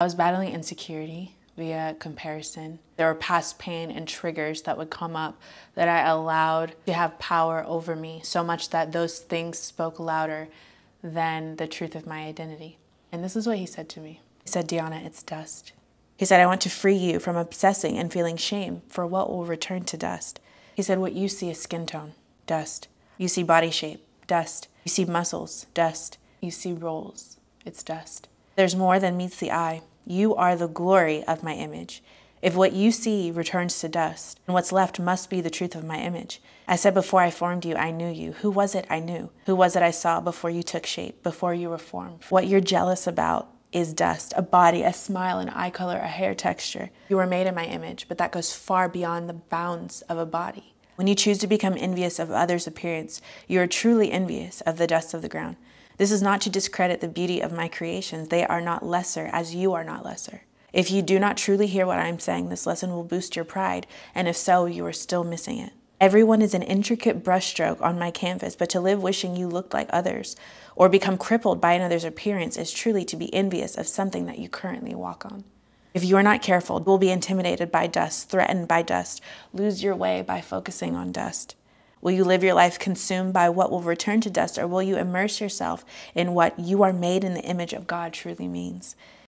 I was battling insecurity via comparison. There were past pain and triggers that would come up that I allowed to have power over me so much that those things spoke louder than the truth of my identity. And this is what he said to me. He said, Deanna, it's dust. He said, I want to free you from obsessing and feeling shame for what will return to dust. He said, What you see is skin tone, dust. You see body shape, dust. You see muscles, dust. You see rolls, it's dust. There's more than meets the eye. You are the glory of my image. If what you see returns to dust, and what's left must be the truth of my image. I said before I formed you, I knew you. Who was it I knew? Who was it I saw before you took shape, before you were formed? What you're jealous about is dust, a body, a smile, an eye color, a hair texture. You were made in my image, but that goes far beyond the bounds of a body. When you choose to become envious of others' appearance, you are truly envious of the dust of the ground. This is not to discredit the beauty of my creations. They are not lesser, as you are not lesser. If you do not truly hear what I am saying, this lesson will boost your pride, and if so, you are still missing it. Everyone is an intricate brushstroke on my canvas, but to live wishing you looked like others or become crippled by another's appearance is truly to be envious of something that you currently walk on. If you are not careful, you will be intimidated by dust, threatened by dust, lose your way by focusing on dust. Will you live your life consumed by what will return to dust, or will you immerse yourself in what you are made in the image of God truly means?